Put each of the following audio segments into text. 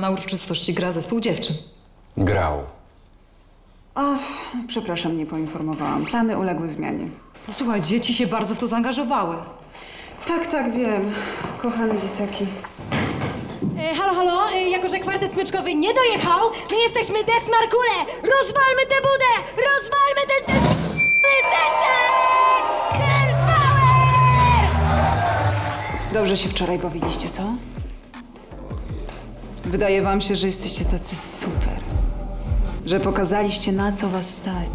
Na uroczystości gra zespół dziewczyn. Grał. O, przepraszam, nie poinformowałam. Plany uległy zmianie. Słuchaj, dzieci się bardzo w to zaangażowały. Tak, tak, wiem. Kochane dzieciaki. E, halo, halo, e, jako że kwartet smyczkowy nie dojechał, my jesteśmy Desmarkule! Rozwalmy tę budę! Rozwalmy ten, ten! Hellfire! Dobrze się wczoraj bawiliście, co? Wydaje wam się, że jesteście tacy super. Że pokazaliście, na co was stać.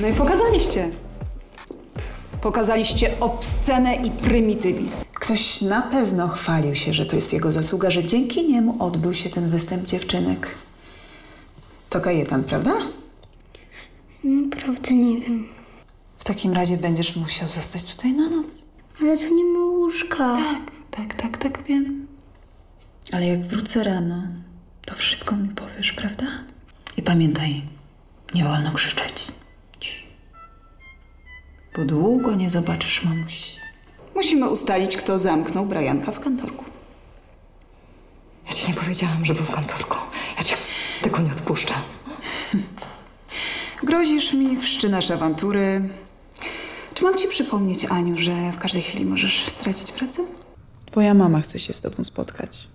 No i pokazaliście. Pokazaliście obscenę i prymitywizm. Ktoś na pewno chwalił się, że to jest jego zasługa, że dzięki niemu odbył się ten występ dziewczynek. To Kajetan, prawda? Naprawdę nie wiem. W takim razie będziesz musiał zostać tutaj na noc. Ale tu nie ma łóżka. Tak, tak, tak, tak, wiem. Ale jak wrócę rano, to wszystko mi powiesz, prawda? I pamiętaj, nie wolno krzyczeć. Bo długo nie zobaczysz mamusi. Musimy ustalić, kto zamknął Brianka w kantorku. Ja ci nie powiedziałam, że był w kantorku. Ja cię tego nie odpuszczę. Grozisz mi, wszczynasz awantury. Czy mam ci przypomnieć, Aniu, że w każdej chwili możesz stracić pracę? Twoja mama chce się z tobą spotkać.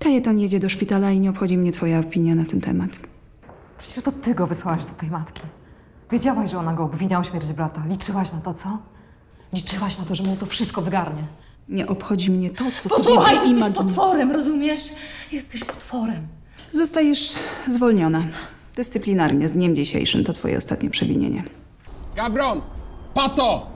Kajetan jedzie do szpitala i nie obchodzi mnie twoja opinia na ten temat. Przecież to ty go wysłałaś do tej matki. Wiedziałaś, że ona go obwinia o śmierć brata. Liczyłaś na to, co? Liczyłaś na to, że mu to wszystko wygarnie. Nie obchodzi mnie to, co Posłuchaj, sobie ty jesteś potworem, rozumiesz? Jesteś potworem. Zostajesz zwolniona. Dyscyplinarnie z dniem dzisiejszym. To twoje ostatnie przewinienie. Gawron! Pato!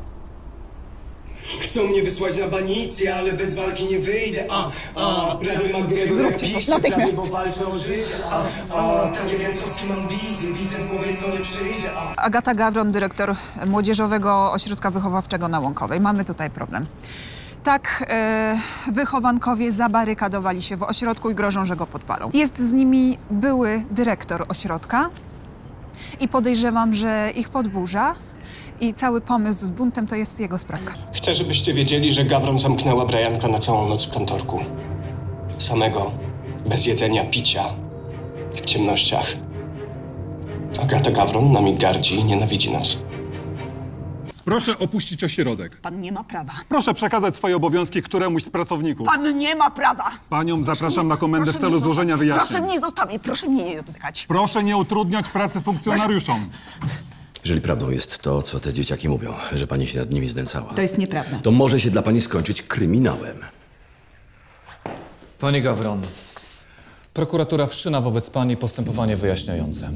Chcą mnie wysłać na banicję, ale bez walki nie wyjdę. A, a, prawy McGregor jak piszczy, prawie, bo walczę o życie. A, a, tak jak Jancowski mam wizję, widzę w głowie, co nie przyjdzie. A, Agata Gawron, dyrektor Młodzieżowego Ośrodka Wychowawczego na Łąkowej. Mamy tutaj problem. Tak, e, wychowankowie zabarykadowali się w ośrodku i grożą, że go podpalą. Jest z nimi były dyrektor ośrodka i podejrzewam, że ich podburza i cały pomysł z buntem to jest jego sprawka. Chcę, żebyście wiedzieli, że Gawron zamknęła Brianka na całą noc w kantorku. Samego, bez jedzenia, picia, w ciemnościach. Agata Gawron nami gardzi i nienawidzi nas. Proszę opuścić ośrodek. Pan nie ma prawa. Proszę przekazać swoje obowiązki któremuś z pracowników. Pan nie ma prawa. Panią zapraszam na komendę w Proszę celu złożenia wyjaśnień. Proszę mnie zostawić, proszę mnie nie dotykać. Proszę nie utrudniać pracy funkcjonariuszom. Jeżeli prawdą jest to, co te dzieciaki mówią, że pani się nad nimi znęcała, To jest nieprawda. to może się dla pani skończyć kryminałem. Panie Gawron, prokuratura wszczyna wobec pani postępowanie wyjaśniające.